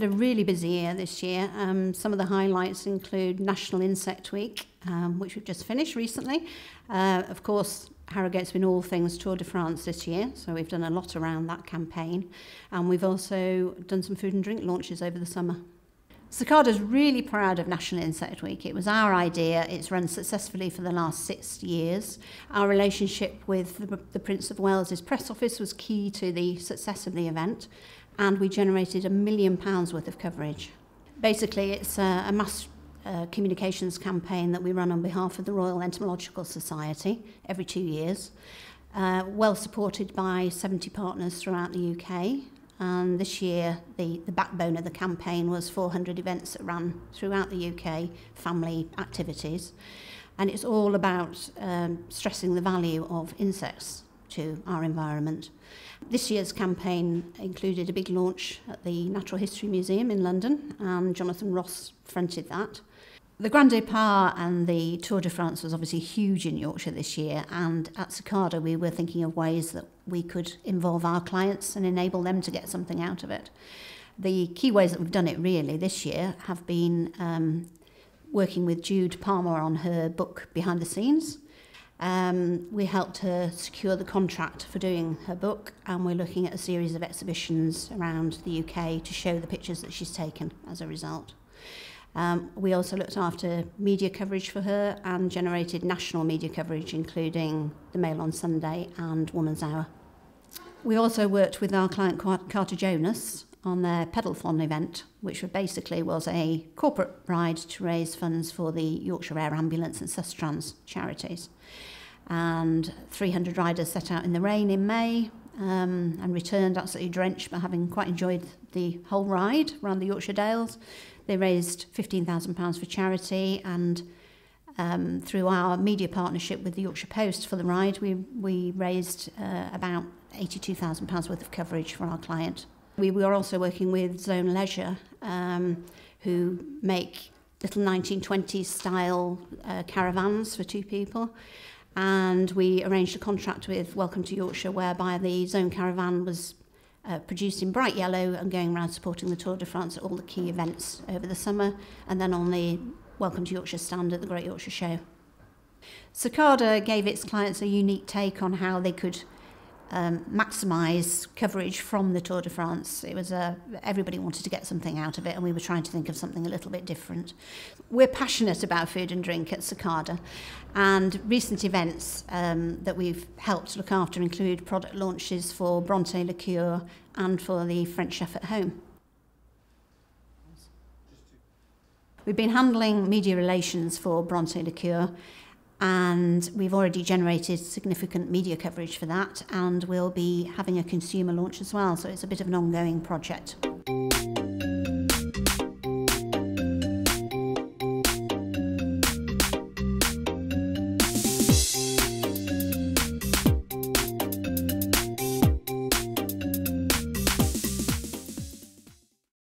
had a really busy year this year. Um, some of the highlights include National Insect Week, um, which we've just finished recently. Uh, of course, Harrogate's been all things Tour de France this year, so we've done a lot around that campaign. And we've also done some food and drink launches over the summer. Cicada's really proud of National Insect Week. It was our idea. It's run successfully for the last six years. Our relationship with the, the Prince of Wales's press office was key to the success of the event, and we generated a million pounds worth of coverage. Basically, it's a, a mass uh, communications campaign that we run on behalf of the Royal Entomological Society every two years, uh, well supported by 70 partners throughout the UK. And this year, the, the backbone of the campaign was 400 events that ran throughout the UK, family activities. And it's all about um, stressing the value of insects to our environment. This year's campaign included a big launch at the Natural History Museum in London, and Jonathan Ross fronted that. The Grand Départ and the Tour de France was obviously huge in Yorkshire this year, and at Cicada we were thinking of ways that we could involve our clients and enable them to get something out of it. The key ways that we've done it really this year have been um, working with Jude Palmer on her book Behind the Scenes. Um, we helped her secure the contract for doing her book, and we're looking at a series of exhibitions around the UK to show the pictures that she's taken as a result. Um, we also looked after media coverage for her and generated national media coverage, including the Mail on Sunday and Woman's Hour. We also worked with our client Carter Jonas on their Pedalthon event, which basically was a corporate ride to raise funds for the Yorkshire Air Ambulance and Sustrans charities. And 300 riders set out in the rain in May um, and returned absolutely drenched, but having quite enjoyed the whole ride around the Yorkshire Dales. They raised £15,000 for charity and um, through our media partnership with the Yorkshire Post for the ride, we, we raised uh, about £82,000 worth of coverage for our client. We were also working with Zone Leisure, um, who make little 1920s style uh, caravans for two people. And we arranged a contract with Welcome to Yorkshire, whereby the Zone Caravan was uh, produced in bright yellow and going around supporting the Tour de France at all the key events over the summer, and then on the Welcome to Yorkshire stand at the Great Yorkshire Show. Cicada gave its clients a unique take on how they could um, maximise coverage from the Tour de France. It was a, everybody wanted to get something out of it, and we were trying to think of something a little bit different. We're passionate about food and drink at Cicada, and recent events um, that we've helped look after include product launches for Bronte Liqueur and for the French Chef at Home. We've been handling media relations for Bronte Liqueur and we've already generated significant media coverage for that and we'll be having a consumer launch as well so it's a bit of an ongoing project.